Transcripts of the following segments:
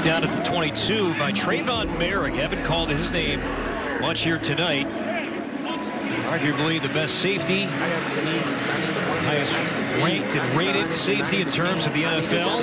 Checked out at the 22 by Trevon Moehrig. Haven't called his name much here tonight. Arguably the best safety, highest ranked and rated safety in terms of the NFL.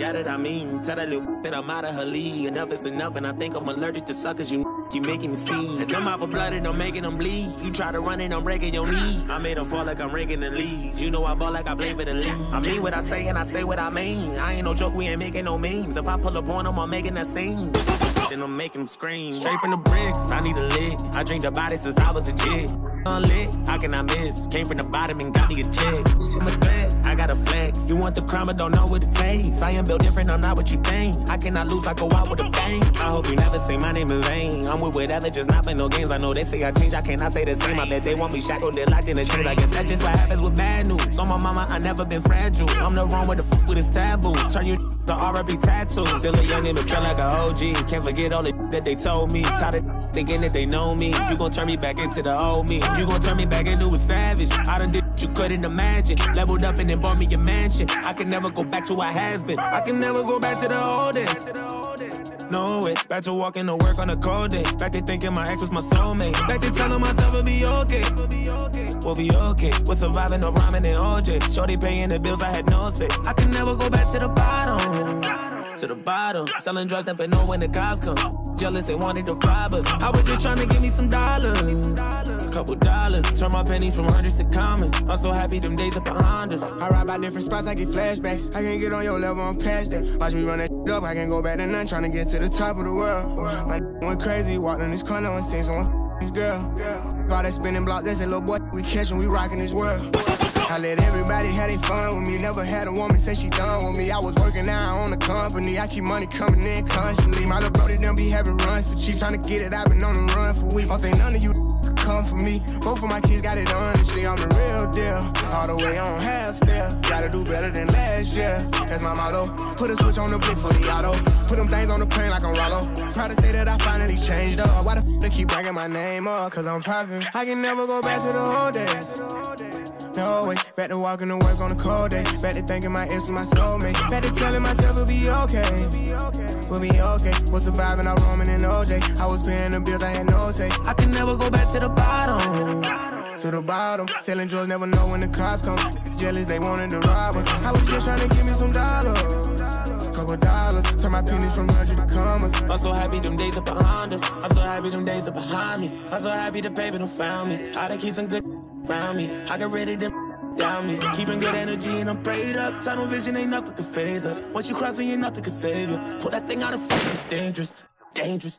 Yeah, that I mean, tell that little that I'm out of her league. Enough is enough, and I think I'm allergic to suckers. You keep making me sneeze. And I'm out for blood and I'm making them bleed. You try to run and I'm breaking your knee. I made them fall like I'm ranking the league. You know I ball like I play for the league. I mean what I say and I say what I mean. I ain't no joke, we ain't making no memes. If I pull up on them, I'm making a scene. Then I'm making them scream. Straight from the bricks, I need a lick. I drink the body since I was a jig. Unlit, how can I miss? Came from the bottom and got me a check. I'm a threat, want the crime, but don't know what it takes. I am built different, I'm not what you think. I cannot lose, I go out with a bang. I hope you never say my name in vain. I'm with whatever, just not play no games. I know they say I change, I cannot say the same. I bet they want me shackled, they're locked in the chains. I guess that's just what happens with bad news. On my mama, I never been fragile. I'm the wrong with the f with this taboo. Turn you to RB tattoo. Still a young nigga, feel like a OG. Can't forget all the that they told me. Tired of thinking that they know me. You gon' turn me back into the old me. You gon' turn me back into a savage. I done did you couldn't imagine. Leveled up and then bought me a mansion. I can never go back to what has been. I can never go back to the old days. No way. Back to walking to work on a cold day. Back to thinking my ex was my soulmate. Back to telling myself it'll be okay. We'll be okay. We're surviving no ramen and OJ. Shorty paying the bills, I had no say. I can never go back to the bottom to the bottom. Selling drugs, never know when the cops come. Jealous, they wanted to rob us. I was just trying to give me some dollars. Couple dollars. Turn my pennies from hundreds to commons. I'm so happy them days are behind us. I ride by different spots, I get flashbacks. I can't get on your level, I'm past that. Watch me run that up, I can't go back to none. Trying to get to the top of the world. My went crazy, walked in this corner and seen someone this girl. Got that spinning block, that's a little boy. We catching, we rocking this world. I let everybody have their fun with me. Never had a woman say she done with me. I was working out on the company. I keep money coming in constantly. My little brody done be having runs for cheap. Trying to get it, I've been on the run for weeks. Don't think none of you come for me. Both of my kids got it honestly. I'm the real deal. All the way on half step. Gotta do better than last year. That's my motto. Put a switch on the blick for the auto. Put them things on the plane like I'm Rollo. Proud to say that I finally changed up. Why the f they keep bringing my name up? Cause I'm poppin'. I can never go back to the old days. No way, back to walking to work on a cold day. Back to thinking my ex was my soulmate. Back to telling myself it'll be okay. We'll be okay. Was surviving out ramen in OJ. I was paying the bills, I had no say. I can never go back to the bottom. To the bottom, selling drugs, never know when the cops come. Jealous, they wanted to rob us. I was just trying to give me some dollars couple dollars. Turn my pennies from hundred to commas. I'm so happy them days are behind us. I'm so happy them days are behind me. I'm so happy the baby don't found me. I done keep some good around me. I got rid of them down me. Keeping good energy and I'm prayed up. Tunnel vision ain't nothing can phase us. Once you cross me, ain't nothing can save you. Pull that thing out of it's dangerous, dangerous.